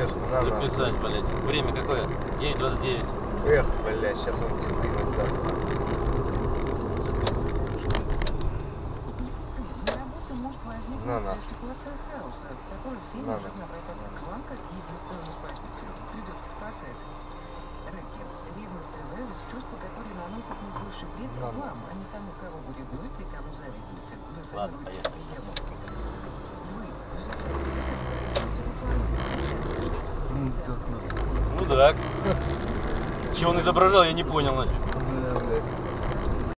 вверх, на, на. записать, блядь. Время какое? 9.29. Эх, блядь, сейчас он пизды нам даст. На наибольший вред вам, а не тому, кого вы ревнуете и кому завидуете. Вы сами Ладно, поехали. Мудак. Че он изображал, я не понял. блядь.